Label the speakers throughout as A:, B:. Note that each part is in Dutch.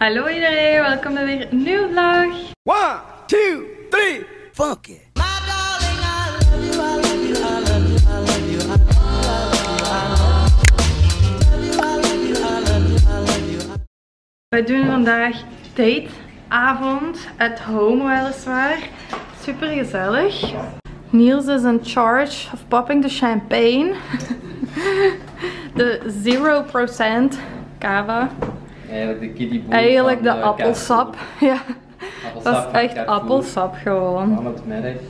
A: Hallo iedereen, welkom bij weer een nieuwe vlog.
B: One, two, three, funky.
A: Wij doen vandaag dateavond at home weliswaar. Super gezellig. Niels is in charge of popping the champagne. de 0% cava.
C: Eigenlijk de kiddie
A: Eigenlijk de appelsap. Ja, dat is echt appelsap
C: Van
A: gewoon.
C: het merk.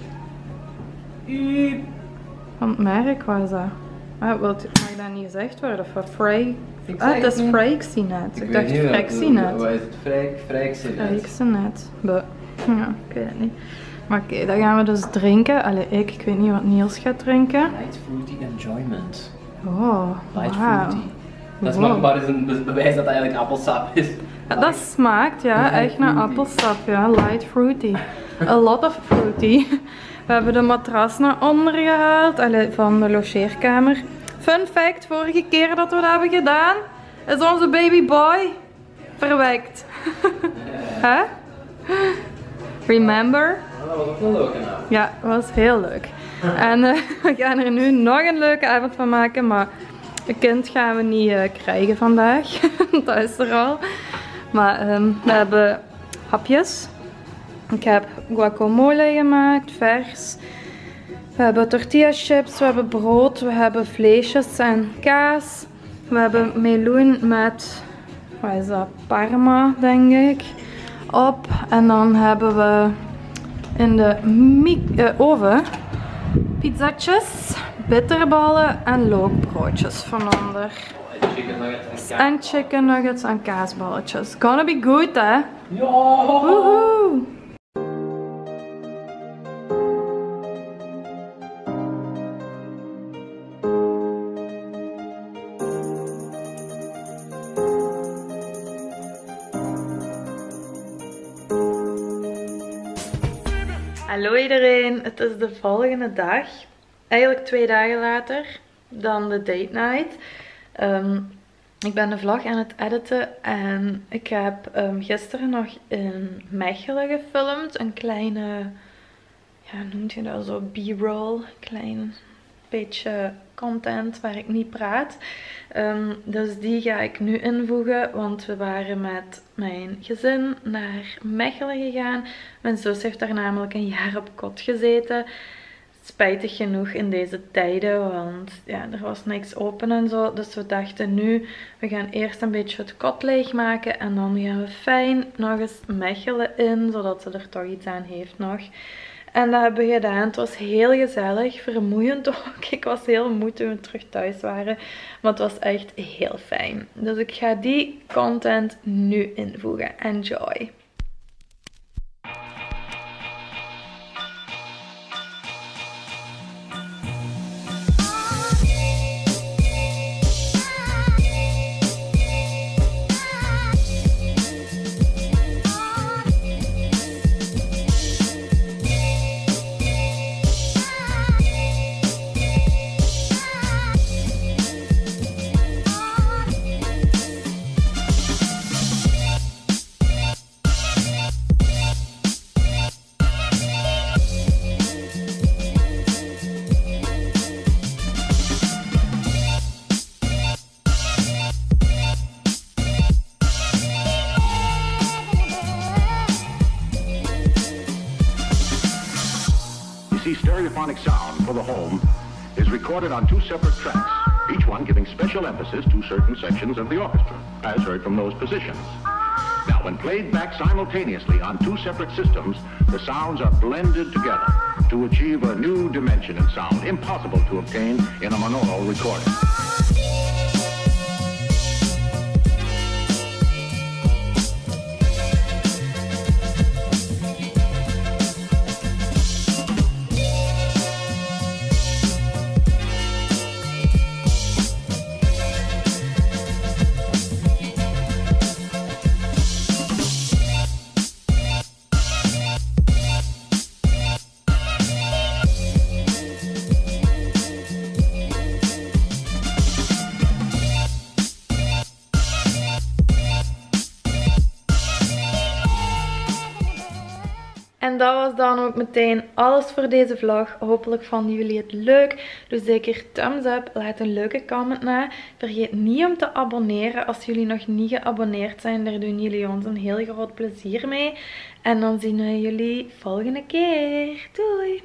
A: Van het merk was dat. Ah, wat, mag dat niet gezegd worden? Van Frey?
C: Ik
A: Ah, het is
C: niet.
A: Freixienet. Ik, dacht
C: niet wat- is het?
A: Freixienet. But, Ja, ik weet het niet. Maar oké, dan gaan we dus drinken. Allee, ik, ik weet niet wat Niels gaat drinken.
C: Light fruity enjoyment.
A: Oh,
C: Light
A: wauw.
C: fruity. Dat is maar eens een be- bewijs dat het eigenlijk appelsap is.
A: Ja, dat smaakt, ja, echt naar appelsap, ja. Light fruity. A lot of fruity. We hebben de matras naar onder gehaald, allee, van de logeerkamer. Fun fact, vorige keer dat we dat hebben gedaan, is onze baby boy verwekt. Hè? Remember?
C: Dat was ook een leuke naam.
A: Ja, dat was heel leuk. En eh, we gaan er nu nog een leuke avond van maken, maar een kind gaan we niet eh, krijgen vandaag. dat is er al. Maar ehm, we hebben hapjes. Ik heb guacamole gemaakt, vers. We hebben tortilla chips, we hebben brood, we hebben vleesjes en kaas. We hebben meloen met, wat is dat, parma denk ik, op. En dan hebben we in de eh, oven pizzatjes, bitterballen en lookbroodjes van onder.
C: En chicken nuggets en kaas.
A: En chicken nuggets en kaasballetjes. Gonna be good, hè?
C: Ja!
A: Woehoe! Hallo iedereen, het is de volgende dag. Eigenlijk twee dagen later dan de date night. Ehm, ik ben de vlog aan het editen en ik heb ehm, gisteren nog in Mechelen gefilmd. Een kleine, ja noemt je dat zo, b-roll, klein beetje content waar ik niet praat. Ehm, dus die ga ik nu invoegen, want we waren met mijn gezin naar Mechelen gegaan. Mijn zus heeft daar namelijk een jaar op kot gezeten. Spijtig genoeg in deze tijden, want ja, er was niks open en zo. Dus we dachten nu, we gaan eerst een beetje het kot leegmaken en dan gaan we fijn nog eens Mechelen in, zodat ze er toch iets aan heeft nog. En dat hebben we gedaan. Het was heel gezellig, vermoeiend ook. Ik was heel moe toen we terug thuis waren. Maar het was echt heel fijn. Dus ik ga die content nu invoegen. Enjoy.
D: Stereophonic sound for the home is recorded on two separate tracks, each one giving special emphasis to certain sections of the orchestra, as heard from those positions. Now, when played back simultaneously on two separate systems, the sounds are blended together to achieve a new dimension in sound impossible to obtain in a monaural recording.
A: En dat was dan ook meteen alles voor deze vlog. Hopelijk vonden jullie het leuk. Doe zeker thumbs up. Laat een leuke comment na. Vergeet niet om te abonneren als jullie nog niet geabonneerd zijn. Daar doen jullie ons een heel groot plezier mee. En dan zien we jullie volgende keer. Doei!